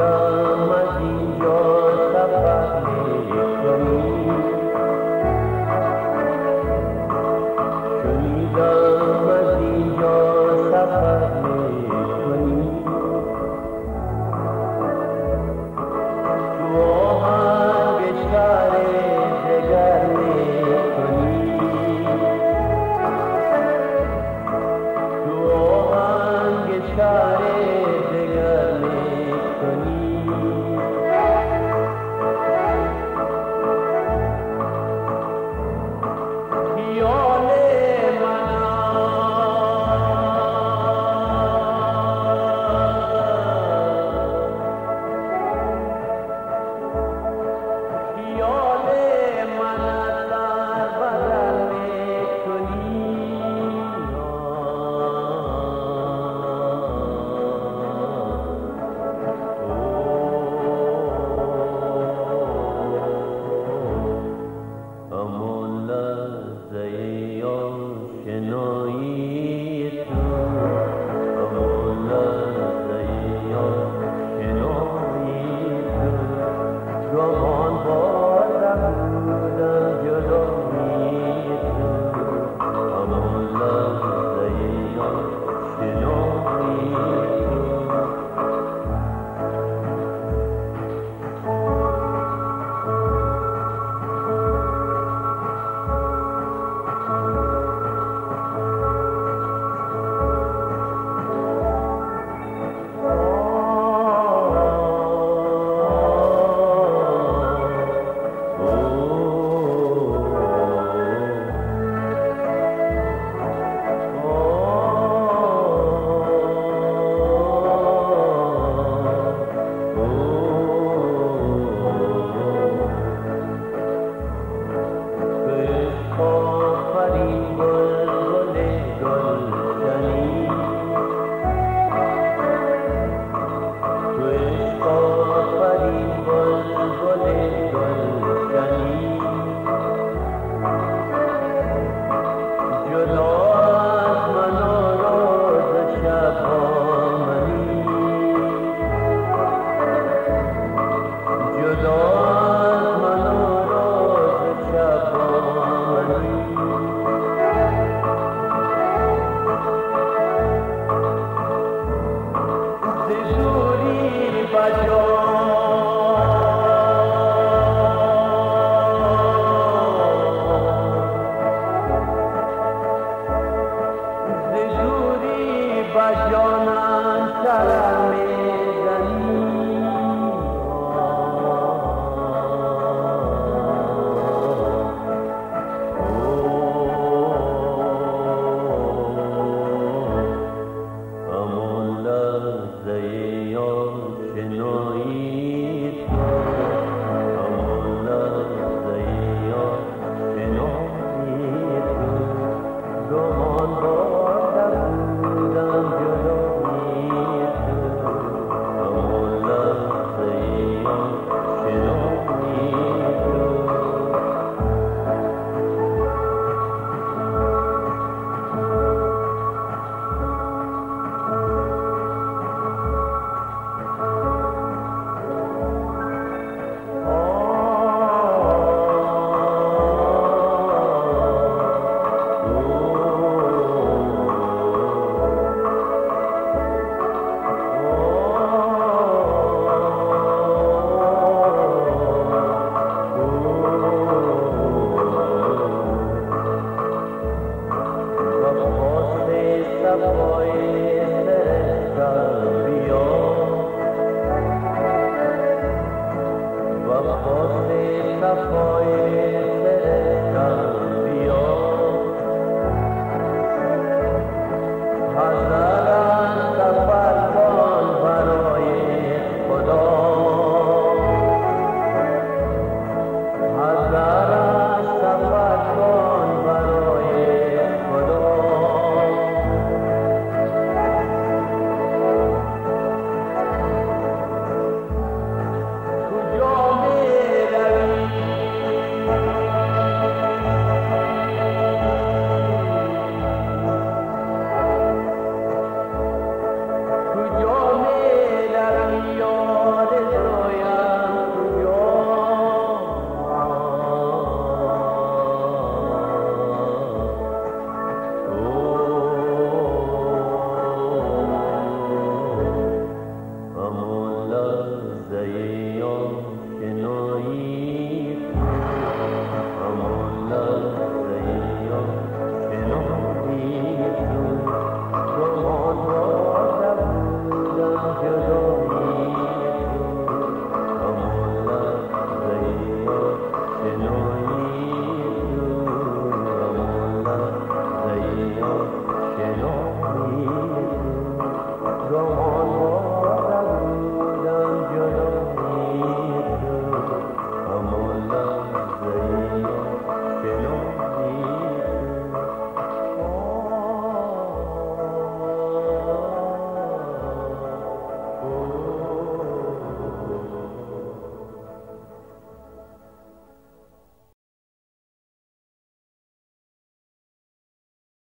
love. love.